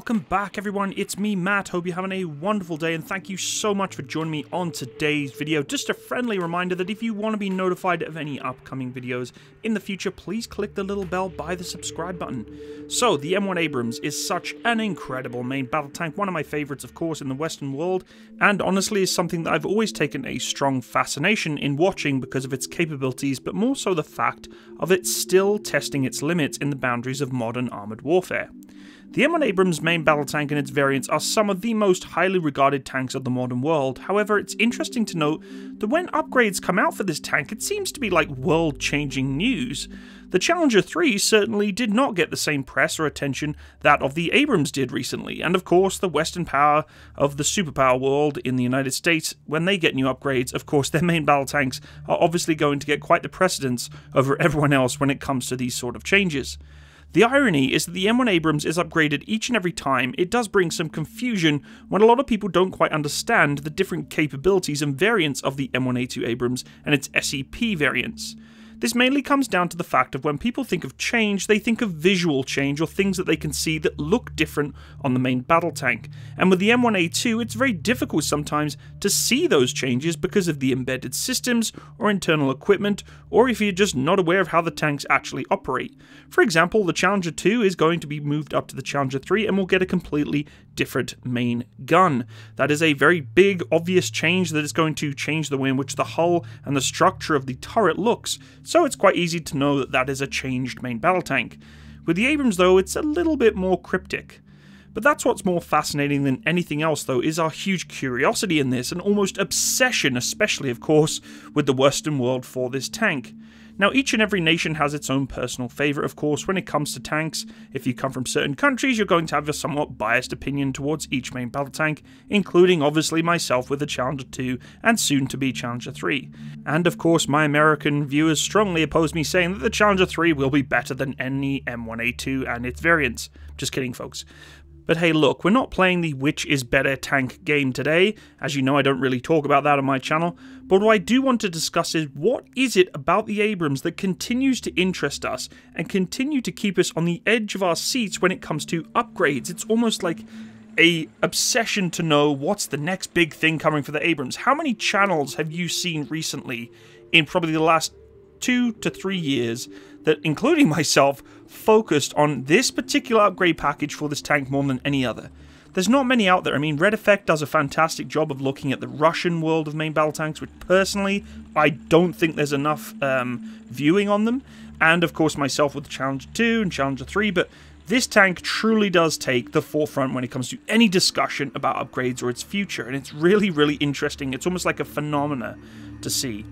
welcome back everyone, it's me Matt, hope you're having a wonderful day and thank you so much for joining me on today's video. Just a friendly reminder that if you want to be notified of any upcoming videos in the future, please click the little bell by the subscribe button. So, the M1 Abrams is such an incredible main battle tank, one of my favourites of course in the western world, and honestly is something that I've always taken a strong fascination in watching because of its capabilities, but more so the fact of it still testing its limits in the boundaries of modern armoured warfare. The M1 Abrams main battle tank and its variants are some of the most highly regarded tanks of the modern world, however it's interesting to note that when upgrades come out for this tank it seems to be like world changing news. The Challenger 3 certainly did not get the same press or attention that of the Abrams did recently, and of course the western power of the superpower world in the United States, when they get new upgrades, of course their main battle tanks are obviously going to get quite the precedence over everyone else when it comes to these sort of changes. The irony is that the M1 Abrams is upgraded each and every time. It does bring some confusion when a lot of people don't quite understand the different capabilities and variants of the M1A2 Abrams and its SEP variants. This mainly comes down to the fact of when people think of change, they think of visual change or things that they can see that look different on the main battle tank. And with the M1A2, it's very difficult sometimes to see those changes because of the embedded systems or internal equipment, or if you're just not aware of how the tanks actually operate. For example, the Challenger 2 is going to be moved up to the Challenger 3 and will get a completely different main gun. That is a very big, obvious change that is going to change the way in which the hull and the structure of the turret looks so it's quite easy to know that that is a changed main battle tank. With the Abrams though, it's a little bit more cryptic. But that's what's more fascinating than anything else, though, is our huge curiosity in this and almost obsession, especially, of course, with the Western world for this tank. Now, each and every nation has its own personal favourite, of course, when it comes to tanks. If you come from certain countries, you're going to have a somewhat biased opinion towards each main battle tank, including obviously myself with the Challenger 2 and soon to be Challenger 3. And of course, my American viewers strongly oppose me saying that the Challenger 3 will be better than any M1A2 and its variants. Just kidding, folks. But hey, look, we're not playing the which is better tank game today. As you know, I don't really talk about that on my channel. But what I do want to discuss is what is it about the Abrams that continues to interest us and continue to keep us on the edge of our seats when it comes to upgrades. It's almost like a obsession to know what's the next big thing coming for the Abrams. How many channels have you seen recently in probably the last two to three years that, including myself, focused on this particular upgrade package for this tank more than any other. There's not many out there. I mean, RedEffect does a fantastic job of looking at the Russian world of main battle tanks, which personally, I don't think there's enough um, viewing on them. And of course, myself with Challenger 2 and Challenger 3, but this tank truly does take the forefront when it comes to any discussion about upgrades or its future, and it's really, really interesting. It's almost like a phenomena to see.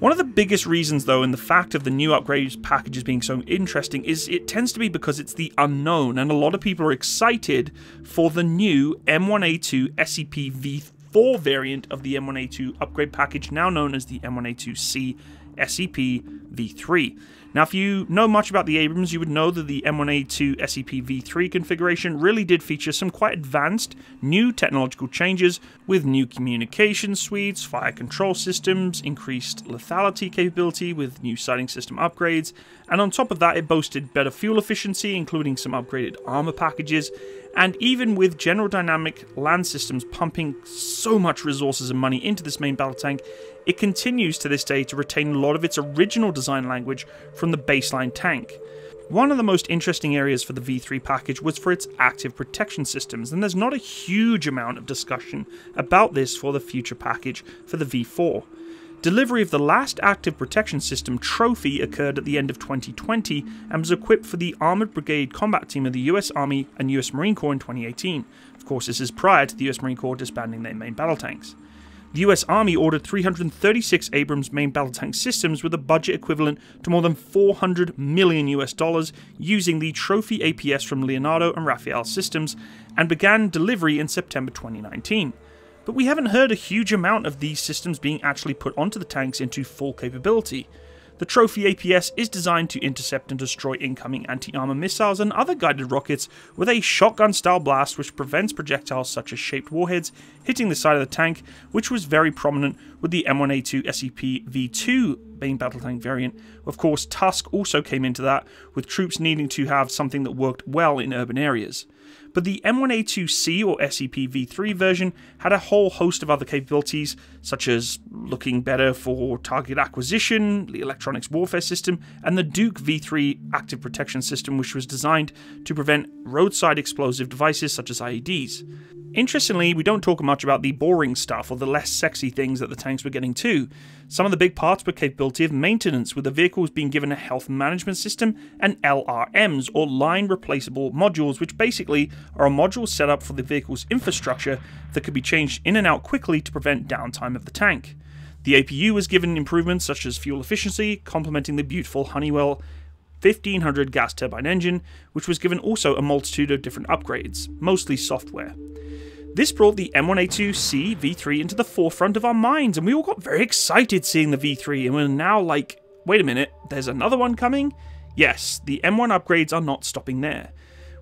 One of the biggest reasons, though, in the fact of the new upgrades packages being so interesting is it tends to be because it's the unknown, and a lot of people are excited for the new M1A2 SEP V4 variant of the M1A2 upgrade package, now known as the M1A2C SEP V3. Now, if you know much about the Abrams, you would know that the M1A2 SEP V3 configuration really did feature some quite advanced new technological changes with new communication suites, fire control systems, increased lethality capability with new sighting system upgrades, and on top of that, it boasted better fuel efficiency, including some upgraded armor packages, and even with General Dynamic land systems pumping so much resources and money into this main battle tank, it continues to this day to retain a lot of its original design language from the baseline tank. One of the most interesting areas for the V3 package was for its active protection systems, and there's not a huge amount of discussion about this for the future package for the V4. Delivery of the last active protection system trophy occurred at the end of 2020 and was equipped for the Armored Brigade Combat Team of the US Army and US Marine Corps in 2018. Of course, this is prior to the US Marine Corps disbanding their main battle tanks. The US Army ordered 336 Abrams main battle tank systems with a budget equivalent to more than 400 million US dollars using the Trophy APS from Leonardo and Rafael Systems and began delivery in September 2019. But we haven't heard a huge amount of these systems being actually put onto the tanks into full capability. The Trophy APS is designed to intercept and destroy incoming anti-armor missiles and other guided rockets with a shotgun-style blast which prevents projectiles such as shaped warheads hitting the side of the tank, which was very prominent with the M1A2 SEP V2 main battle tank variant. Of course, TUSK also came into that, with troops needing to have something that worked well in urban areas. but the M1A2C or SEP V3 version had a whole host of other capabilities, such as looking better for target acquisition, the electronics warfare system, and the Duke V3 active protection system, which was designed to prevent roadside explosive devices such as IEDs. Interestingly, we don't talk much about the boring stuff or the less sexy things that the tanks were getting too. Some of the big parts were capability of maintenance, with the vehicles being given a health management system and LRMs, or line replaceable modules, which basically are a module set up for the vehicle's infrastructure that could be changed in and out quickly to prevent downtime of the tank. The APU was given improvements such as fuel efficiency, complementing the beautiful Honeywell 1500 gas turbine engine, which was given also a multitude of different upgrades, mostly software. This brought the M1A2C V3 into the forefront of our minds, and we all got very excited seeing the V3, and we're now like, wait a minute, there's another one coming? Yes, the M1 upgrades are not stopping there.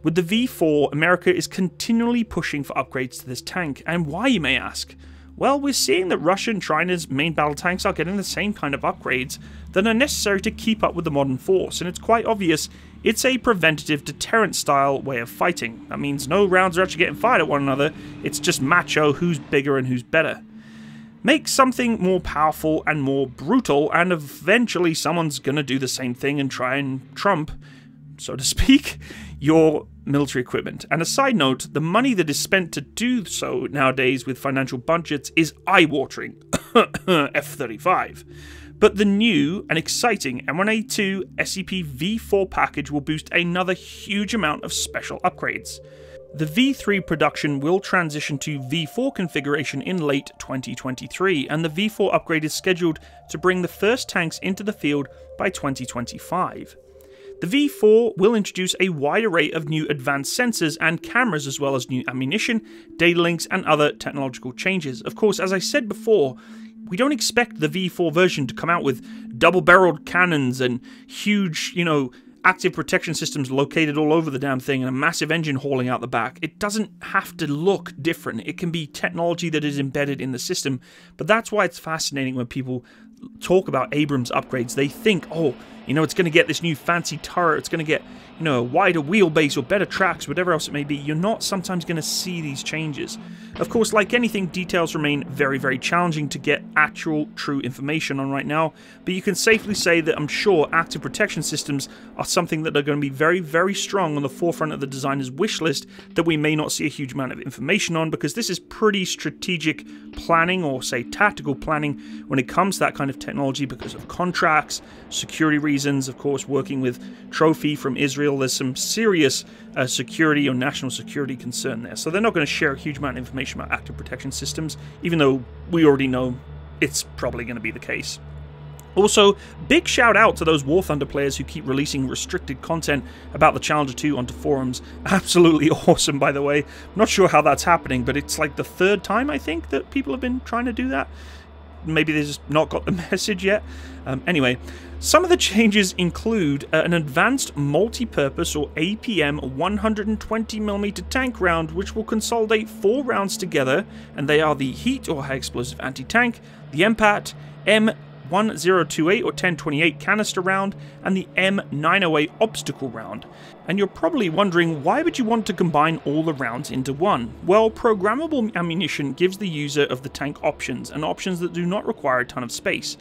With the V4, America is continually pushing for upgrades to this tank, and why you may ask? Well, we're seeing that Russia and China's main battle tanks are getting the same kind of upgrades that are necessary to keep up with the modern force, and it's quite obvious it's a preventative deterrent style way of fighting. That means no rounds are actually getting fired at one another, it's just macho who's bigger and who's better. Make something more powerful and more brutal, and eventually someone's gonna do the same thing and try and trump, so to speak, your military equipment. And a side note, the money that is spent to do so nowadays with financial budgets is eye watering. F 35. But the new and exciting M1A2 SEP V4 package will boost another huge amount of special upgrades. The V3 production will transition to V4 configuration in late 2023, and the V4 upgrade is scheduled to bring the first tanks into the field by 2025. The V4 will introduce a wide array of new advanced sensors and cameras, as well as new ammunition, data links, and other technological changes. Of course, as I said before, we don't expect the V4 version to come out with double barreled cannons and huge, you know, active protection systems located all over the damn thing and a massive engine hauling out the back. It doesn't have to look different. It can be technology that is embedded in the system. But that's why it's fascinating when people talk about Abrams upgrades. They think, oh, you know, it's going to get this new fancy turret, it's going to get, you know, a wider wheelbase or better tracks, whatever else it may be. You're not sometimes going to see these changes. Of course, like anything, details remain very, very challenging to get actual, true information on right now, but you can safely say that I'm sure active protection systems are something that are going to be very, very strong on the forefront of the designer's wish list that we may not see a huge amount of information on because this is pretty strategic planning or, say, tactical planning when it comes to that kind of technology because of contracts, security reasons reasons, of course, working with Trophy from Israel, there's some serious uh, security or national security concern there. So they're not going to share a huge amount of information about active protection systems, even though we already know it's probably going to be the case. Also, big shout out to those War Thunder players who keep releasing restricted content about the Challenger 2 onto forums. Absolutely awesome, by the way. I'm not sure how that's happening, but it's like the third time, I think, that people have been trying to do that maybe they just not got the message yet. Um, anyway, some of the changes include uh, an advanced multi-purpose or APM 120mm tank round which will consolidate four rounds together and they are the heat or high explosive anti-tank, the MPAT, M 1028 or 1028 canister round and the M908 obstacle round. And you're probably wondering why would you want to combine all the rounds into one? Well, programmable ammunition gives the user of the tank options and options that do not require a ton of space.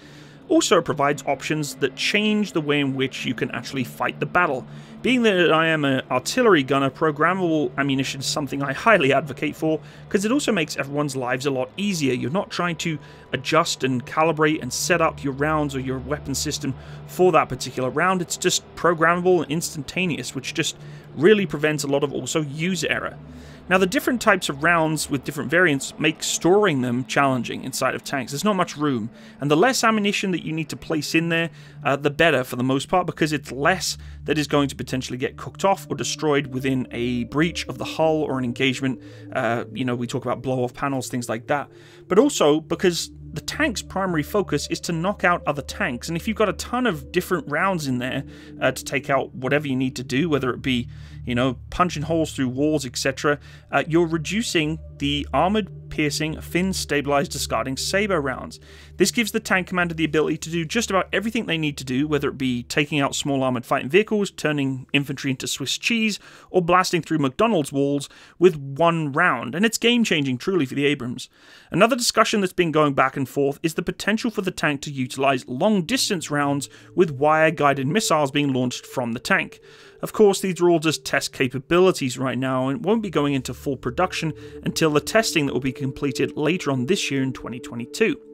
Also provides options that change the way in which you can actually fight the battle. Being that I am an artillery gunner, programmable ammunition is something I highly advocate for, because it also makes everyone's lives a lot easier. You're not trying to adjust and calibrate and set up your rounds or your weapon system for that particular round. It's just programmable and instantaneous, which just really prevents a lot of also user error. Now, the different types of rounds with different variants make storing them challenging inside of tanks. There's not much room, and the less ammunition that you need to place in there, uh, the better for the most part, because it's less that is going to potentially get cooked off or destroyed within a breach of the hull or an engagement. Uh, you know, we talk about blow off panels, things like that. But also because the tank's primary focus is to knock out other tanks, and if you've got a ton of different rounds in there uh, to take out whatever you need to do, whether it be you know, punching holes through walls, etc., uh, you're reducing the armored piercing, fin stabilized discarding sabot rounds. This gives the tank commander the ability to do just about everything they need to do, whether it be taking out small armored fighting vehicles, turning infantry into Swiss cheese, or blasting through McDonald's walls with one round, and it's game changing truly for the Abrams. Another discussion that's been going back and forth is the potential for the tank to utilize long distance rounds with wire guided missiles being launched from the tank. Of course, these are all just test capabilities right now and won't be going into full production until the testing that will be completed later on this year in 2022.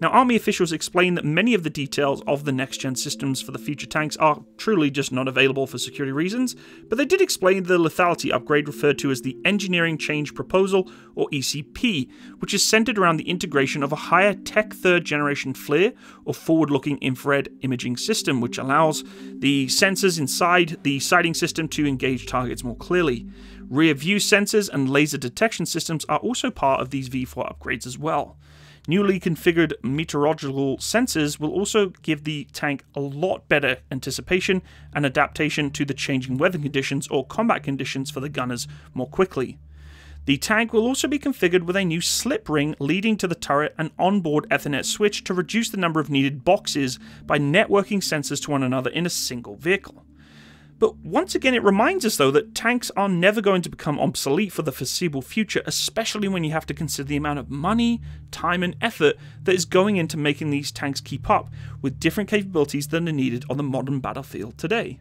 Now, Army officials explain that many of the details of the next gen systems for the future tanks are truly just not available for security reasons, but they did explain the lethality upgrade referred to as the Engineering Change Proposal, or ECP, which is centered around the integration of a higher tech third generation FLIR, or forward looking infrared imaging system, which allows the sensors inside the sighting system to engage targets more clearly. Rear view sensors and laser detection systems are also part of these V4 upgrades as well. Newly configured meteorological sensors will also give the tank a lot better anticipation and adaptation to the changing weather conditions or combat conditions for the gunners more quickly. The tank will also be configured with a new slip ring leading to the turret and onboard Ethernet switch to reduce the number of needed boxes by networking sensors to one another in a single vehicle. But once again, it reminds us, though, that tanks are never going to become obsolete for the foreseeable future, especially when you have to consider the amount of money, time, and effort that is going into making these tanks keep up with different capabilities than are needed on the modern battlefield today.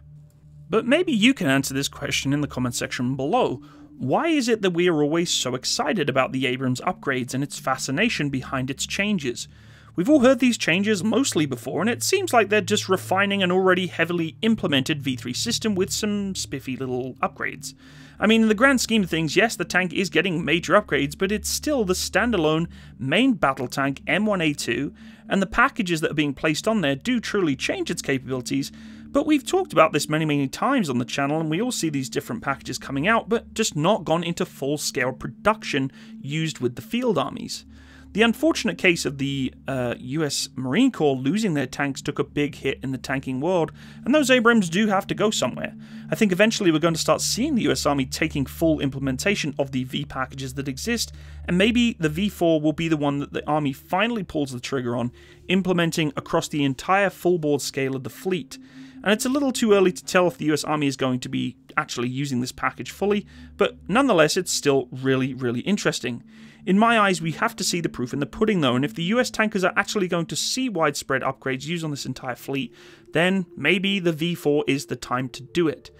But maybe you can answer this question in the comment section below. Why is it that we are always so excited about the Abrams upgrades and its fascination behind its changes? We've all heard these changes mostly before, and it seems like they're just refining an already heavily implemented V3 system with some spiffy little upgrades. I mean, in the grand scheme of things, yes, the tank is getting major upgrades, but it's still the standalone main battle tank M1A2, and the packages that are being placed on there do truly change its capabilities. But we've talked about this many, many times on the channel, and we all see these different packages coming out, but just not gone into full scale production used with the field armies. The unfortunate case of the uh, US Marine Corps losing their tanks took a big hit in the tanking world, and those Abrams do have to go somewhere. I think eventually we're going to start seeing the US Army taking full implementation of the V packages that exist, and maybe the V4 will be the one that the Army finally pulls the trigger on, implementing across the entire full board scale of the fleet. And it's a little too early to tell if the US Army is going to be actually using this package fully, but nonetheless, it's still really, really interesting. In my eyes, we have to see the proof in the pudding though, and if the US tankers are actually going to see widespread upgrades used on this entire fleet, then maybe the V4 is the time to do it.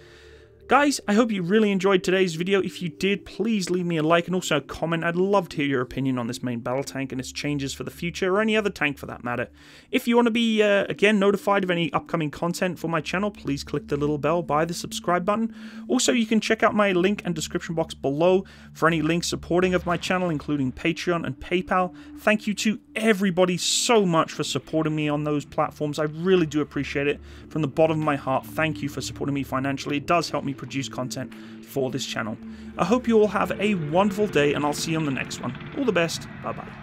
Guys, I hope you really enjoyed today's video. If you did, please leave me a like and also a comment. I'd love to hear your opinion on this main battle tank and its changes for the future, or any other tank for that matter. If you want to be, uh, again, notified of any upcoming content for my channel, please click the little bell by the subscribe button. Also, you can check out my link and description box below for any links supporting of my channel, including Patreon and PayPal. Thank you to everybody so much for supporting me on those platforms. I really do appreciate it. From the bottom of my heart, thank you for supporting me financially. It does help produce content for this channel. I hope you all have a wonderful day and I'll see you on the next one. All the best. Bye bye.